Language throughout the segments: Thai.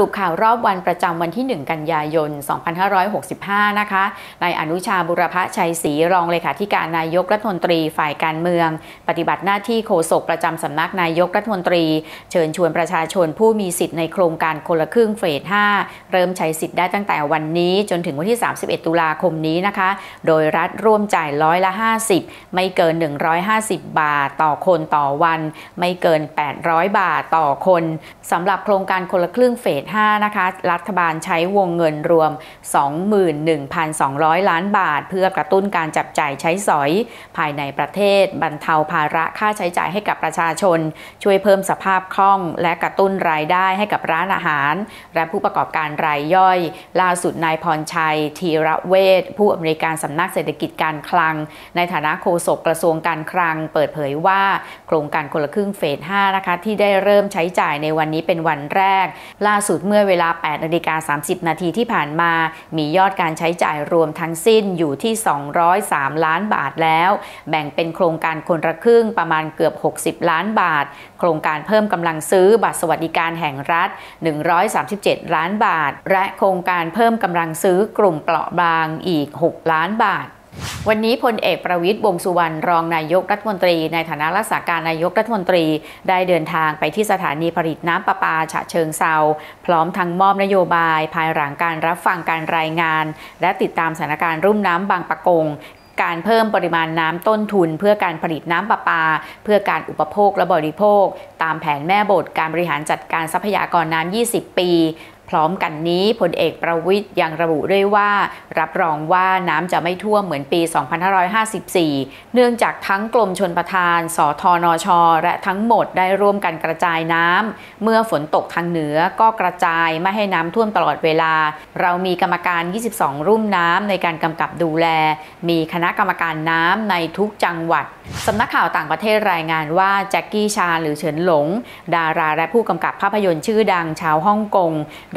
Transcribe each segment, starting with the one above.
รุปข่าวรอบวันประจำวันที่ 1 กันยายน 2565 นะคะ นายอนุชาบุรพชัยศรีรองเลขาธิการนายกรัฐมนตรีฝ่ายการเมือง ปฏิบัติหน้าที่โฆษกประจำสำนักนายกรัฐมนตรี เชิญชวนประชาชนผู้มีสิทธิ์ในโครงการคนละครึ่งเฟส 5 เริ่มใช้สิทธิ์ได้ตั้งแต่วันนี้จนถึงวันที่ 31 ตุลาคมนี้นะคะ โดยรัฐร่วมจ่ายร้อยละ 50 ไม่เกิน 150 บาทต่อคนต่อวัน ไม่เกิน 800 บาทต่อคนสำหรับโครงการคนละครึ่งเฟส5 นะคะ รัฐบาลใช้วงเงินรวม 21,200 ล้านบาท เพื่อกระตุ้นการจับจ่ายใช้สอย ภายในประเทศ บรรเทาภาระค่าใช้จ่ายให้กับประชาชน ช่วยเพิ่มสภาพคล่อง และกระตุ้นรายได้ให้กับร้านอาหาร และผู้ประกอบการรายย่อย ล่าสุดนายพรชัย ธีระเวทผู้อำนวยการสำนักเศรษฐกิจการคลัง ในฐานะโฆษกกระทรวงการคลัง เปิดเผยว่า โครงการคนละครึ่งเฟส 5 นะคะ ที่ได้เริ่มใช้จ่ายในวันนี้เป็นวันแรก ล่าสุดเมื่อเวลา8นาฬิกา30 นาทีที่ผ่านมา มียอดการใช้จ่ายรวมทั้งสิ้นอยู่ที่ 203 ล้านบาทแล้ว แบ่งเป็นโครงการคนละครึ่งประมาณเกือบ 60 ล้านบาท โครงการเพิ่มกำลังซื้อบัตรสวัสดิการแห่งรัฐ 137 ล้านบาท และโครงการเพิ่มกำลังซื้อกลุ่มเปราะบางอีก 6 ล้านบาท วันนี้พลเอกประวิตยวงสุวรรณรองนายกรัฐมนตรี ในฐานะรักษาการนายกรัฐมนตรี ได้เดินทางไปที่สถานีผลิตน้ำประปาฉะเชิงเซาพร้อมทั้งมอบนโยบาย ภายหลังการรับฟังการรายงาน และติดตามสถานการณ์รุ่มน้ำบางปะกงการเพิ่มปริมาณน้ำต้นทุน เพื่อการผลิตน้ำประปา เพื่อการอุปโภคและบริโภค ตามแผนแม่บทการบริหารจัดการทรัพยากรน้ำ 20 ปี พร้อมกันนี้พลเอกประวิทย์ยังระบุด้วยว่า รับรองว่าน้ำจะไม่ท่วมเหมือนปี 2554 เนื่องจากทั้งกรมชนประทาน สทนช และทั้งหมดได้ร่วมกันกระจายน้ำ เมื่อฝนตกทางเหนือก็กระจายไม่ให้น้ำท่วมตลอดเวลา เรามีกรรมการ 22 รุ่มน้ำในการกำกับดูแล มีคณะกรรมการน้ำในทุกจังหวัดสำนักข่าวต่างประเทศรายงานว่าแจ็คกี้ชาหรือเฉินหลง ดาราและผู้กำกับภาพยนตร์ชื่อดังชาวฮ่องกง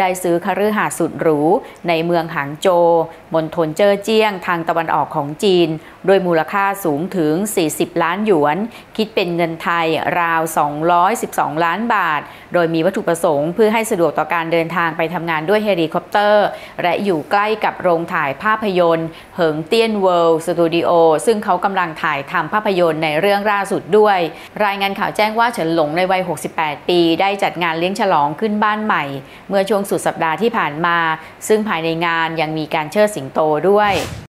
ได้ซื้อคฤหาสน์สุดหรู ในเมืองหางโจวมณฑลเจ้อเจี้ยงทางตะวันออกของจีน โดยมูลค่าสูงถึง 40 ล้านหยวน คิดเป็นเงินไทยราว 212 ล้านบาท โดยมีวัตถุประสงค์เพื่อให้สะดวกต่อการเดินทางไปทำงานด้วยเฮลิคอปเตอร์ และอยู่ใกล้กับโรงถ่ายภาพยนตร์เหิงเตี้ยนเวิลด์สตูดิโอซึ่งเขากำลังถ่ายทำภาพยนตร์ในเรื่องล่าสุดด้วย รายงานข่าวแจ้งว่าเฉินหลงในวัย 68 ปี ได้จัดงานเลี้ยงฉลองขึ้นบ้านใหม่ เมื่อช่วงสุดสัปดาห์ที่ผ่านมา ซึ่งภายในงานยังมีการเชิดสิงโตด้วย